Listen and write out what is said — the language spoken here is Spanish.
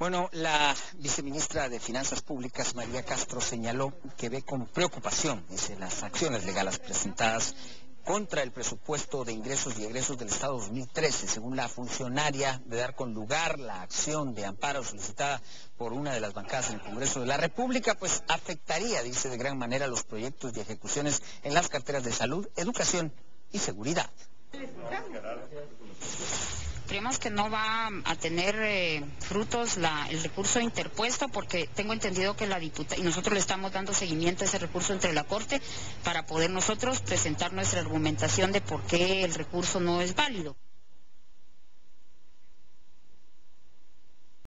Bueno, la viceministra de Finanzas Públicas, María Castro, señaló que ve con preocupación las acciones legales presentadas contra el presupuesto de ingresos y egresos del Estado 2013, según la funcionaria de dar con lugar la acción de amparo solicitada por una de las bancadas en el Congreso de la República, pues afectaría, dice, de gran manera los proyectos y ejecuciones en las carteras de salud, educación y seguridad. Creemos que no va a tener eh, frutos el recurso interpuesto porque tengo entendido que la diputada, y nosotros le estamos dando seguimiento a ese recurso entre la Corte para poder nosotros presentar nuestra argumentación de por qué el recurso no es válido.